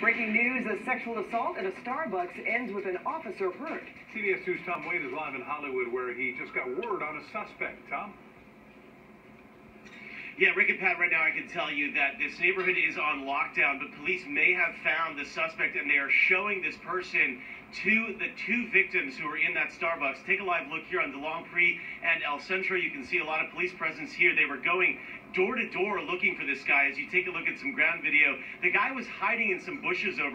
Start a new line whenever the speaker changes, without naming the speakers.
Breaking news, a sexual assault at a Starbucks ends with an officer hurt.
CBS 2's Tom Wade is live in Hollywood where he just got word on a suspect. Tom?
Yeah, Rick and Pat, right now I can tell you that this neighborhood is on lockdown, but police may have found the suspect and they are showing this person to the two victims who were in that Starbucks. Take a live look here on De Longpre and El Centro. You can see a lot of police presence here. They were going door to door looking for this guy. As you take a look at some ground video, the guy was hiding in some bushes over